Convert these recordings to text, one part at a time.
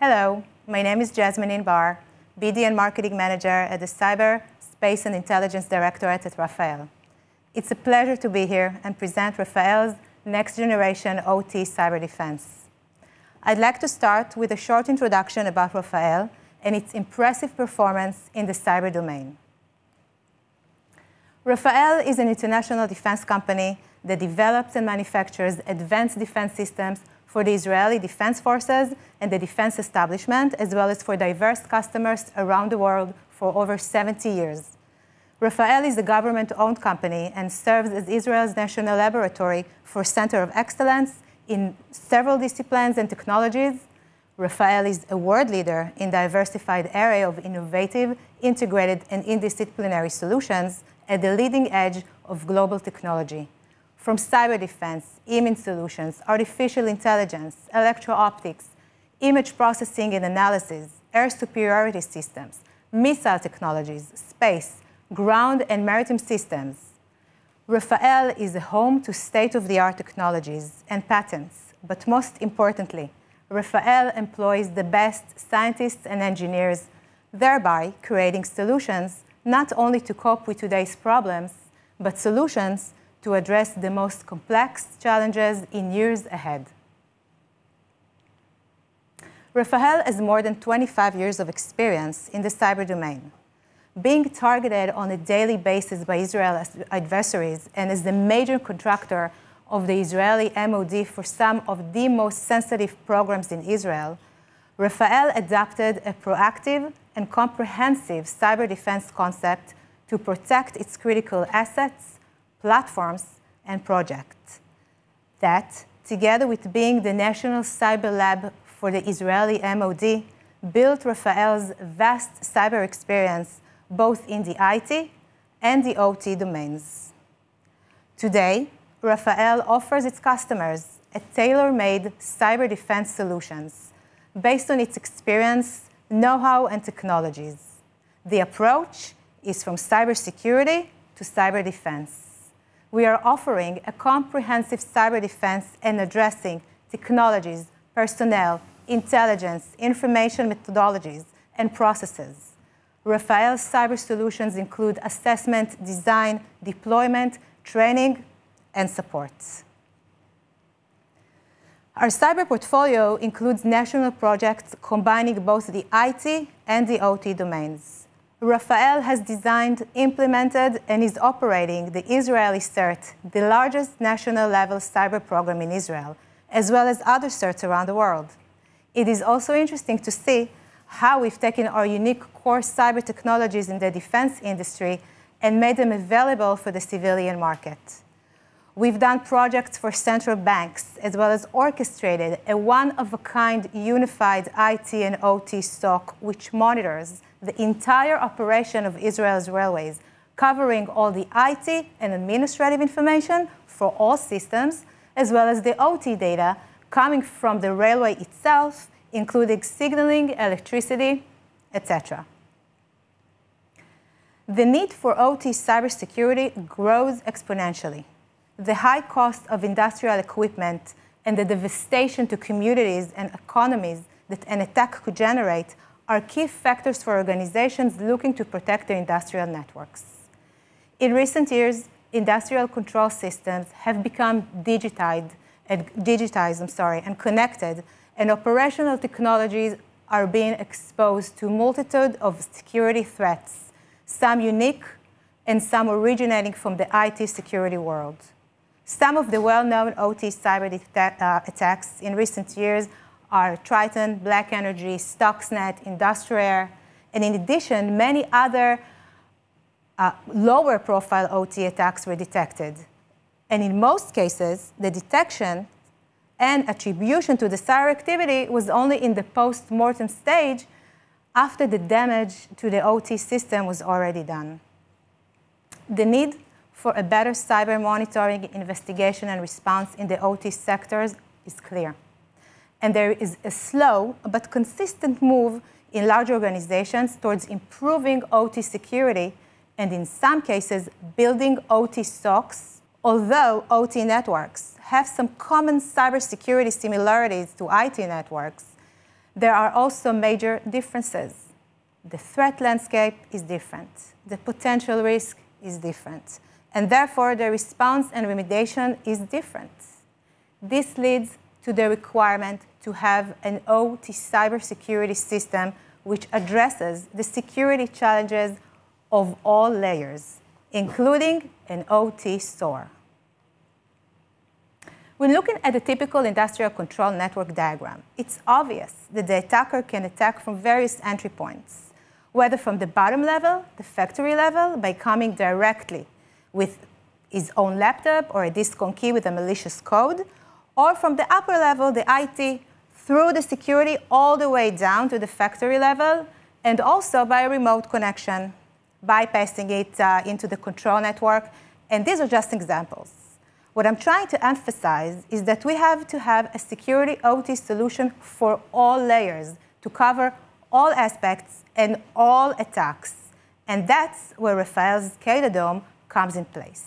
Hello, my name is Jasmin Inbar, BD and Marketing Manager at the Cyber, Space and Intelligence Directorate at Rafael. It's a pleasure to be here and present Rafael's next generation OT cyber defense. I'd like to start with a short introduction about Rafael and its impressive performance in the cyber domain. Rafael is an international defense company that develops and manufactures advanced defense systems for the Israeli Defense Forces and the defense establishment, as well as for diverse customers around the world for over 70 years. Rafael is a government-owned company and serves as Israel's national laboratory for Center of Excellence in several disciplines and technologies. Rafael is a world leader in diversified area of innovative, integrated, and interdisciplinary solutions at the leading edge of global technology from cyber defense, image solutions, artificial intelligence, electro-optics, image processing and analysis, air superiority systems, missile technologies, space, ground and maritime systems. Rafael is home to state-of-the-art technologies and patents, but most importantly, Rafael employs the best scientists and engineers, thereby creating solutions not only to cope with today's problems, but solutions to address the most complex challenges in years ahead. Rafael has more than 25 years of experience in the cyber domain. Being targeted on a daily basis by Israel's adversaries and as the major contractor of the Israeli MOD for some of the most sensitive programs in Israel, Rafael adopted a proactive and comprehensive cyber defense concept to protect its critical assets platforms, and projects. That, together with being the National Cyber Lab for the Israeli MOD, built Rafael's vast cyber experience both in the IT and the OT domains. Today, Rafael offers its customers a tailor-made cyber defense solutions based on its experience, know-how, and technologies. The approach is from cybersecurity to cyber defense we are offering a comprehensive cyber defense and addressing technologies, personnel, intelligence, information methodologies, and processes. Rafael's cyber solutions include assessment, design, deployment, training, and support. Our cyber portfolio includes national projects combining both the IT and the OT domains. Rafael has designed, implemented, and is operating the Israeli CERT, the largest national level cyber program in Israel, as well as other CERTs around the world. It is also interesting to see how we've taken our unique core cyber technologies in the defense industry and made them available for the civilian market. We've done projects for central banks, as well as orchestrated a one-of-a-kind unified IT and OT SOC, which monitors the entire operation of Israel's railways, covering all the IT and administrative information for all systems, as well as the OT data coming from the railway itself, including signaling, electricity, etc. The need for OT cybersecurity grows exponentially the high cost of industrial equipment and the devastation to communities and economies that an attack could generate are key factors for organizations looking to protect their industrial networks. In recent years, industrial control systems have become digitized, and, digitized I'm sorry, and connected, and operational technologies are being exposed to a multitude of security threats, some unique and some originating from the IT security world. Some of the well-known OT cyber uh, attacks in recent years are Triton, Black Energy, Stuxnet, Industroyer, and in addition, many other uh, lower profile OT attacks were detected. And in most cases, the detection and attribution to the cyber activity was only in the post-mortem stage after the damage to the OT system was already done. The need for a better cyber monitoring, investigation, and response in the OT sectors is clear. And there is a slow but consistent move in large organizations towards improving OT security and in some cases building OT SOCs, although OT networks have some common cybersecurity similarities to IT networks. there are also major differences. The threat landscape is different. The potential risk is different. And therefore, the response and remediation is different. This leads to the requirement to have an OT cybersecurity system which addresses the security challenges of all layers, including an OT SOAR. When looking at a typical industrial control network diagram, it's obvious that the attacker can attack from various entry points, whether from the bottom level, the factory level, by coming directly with his own laptop or a disk on key with a malicious code, or from the upper level, the IT, through the security all the way down to the factory level, and also by remote connection, bypassing it uh, into the control network. And these are just examples. What I'm trying to emphasize is that we have to have a security OT solution for all layers to cover all aspects and all attacks. And that's where Rafael's Dome comes in place.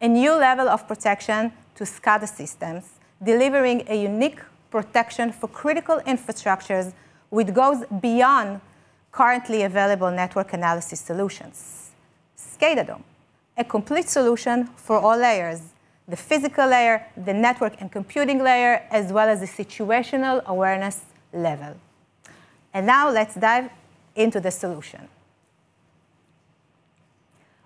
A new level of protection to SCADA systems, delivering a unique protection for critical infrastructures which goes beyond currently available network analysis solutions. SCADA Dome a complete solution for all layers, the physical layer, the network and computing layer, as well as the situational awareness level. And now let's dive into the solution.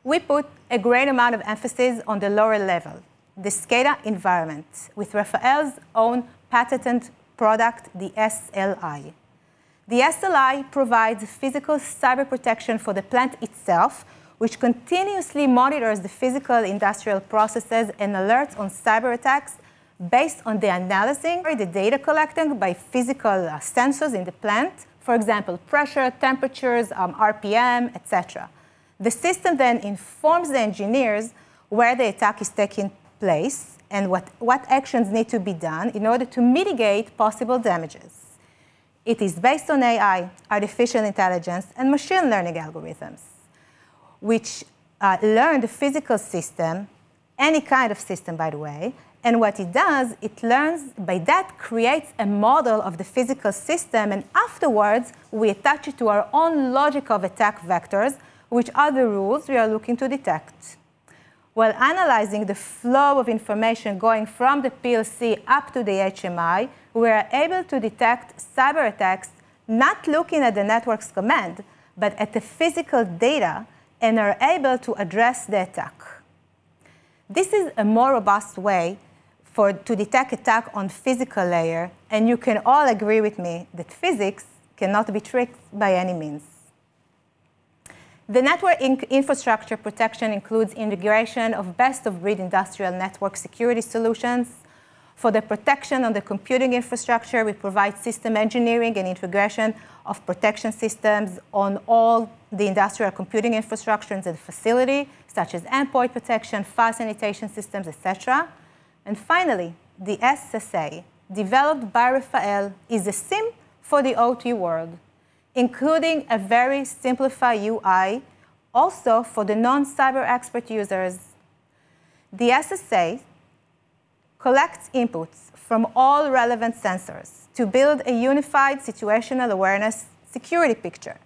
We put a great amount of emphasis on the lower level, the SCADA environment, with Rafael's own patented product, the SLI. The SLI provides physical cyber protection for the plant itself which continuously monitors the physical industrial processes and alerts on cyber attacks based on the analyzing or the data collected by physical uh, sensors in the plant, for example, pressure, temperatures, um, RPM, etc. The system then informs the engineers where the attack is taking place and what, what actions need to be done in order to mitigate possible damages. It is based on AI, artificial intelligence, and machine learning algorithms which uh, learn the physical system, any kind of system, by the way, and what it does, it learns, by that, creates a model of the physical system, and afterwards, we attach it to our own logic of attack vectors, which are the rules we are looking to detect. While analyzing the flow of information going from the PLC up to the HMI, we are able to detect cyber attacks not looking at the network's command, but at the physical data and are able to address the attack. This is a more robust way for, to detect attack on physical layer, and you can all agree with me that physics cannot be tricked by any means. The network infrastructure protection includes integration of best-of-breed industrial network security solutions. For the protection of the computing infrastructure, we provide system engineering and integration of protection systems on all the industrial computing infrastructure in the facility, such as endpoint protection, file sanitation systems, etc. And finally, the SSA, developed by Rafael, is a SIEM for the OT world, including a very simplified UI, also for the non-cyber expert users. The SSA collects inputs from all relevant sensors to build a unified situational awareness security picture.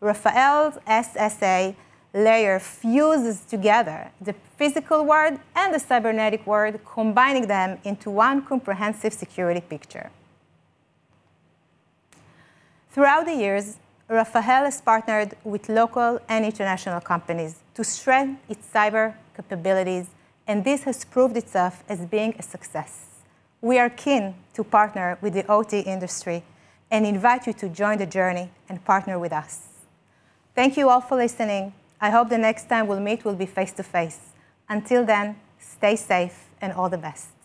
Rafael's SSA layer fuses together the physical world and the cybernetic world, combining them into one comprehensive security picture. Throughout the years, Rafael has partnered with local and international companies to strengthen its cyber capabilities, and this has proved itself as being a success. We are keen to partner with the OT industry and invite you to join the journey and partner with us. Thank you all for listening. I hope the next time we'll meet will be face to face. Until then, stay safe and all the best.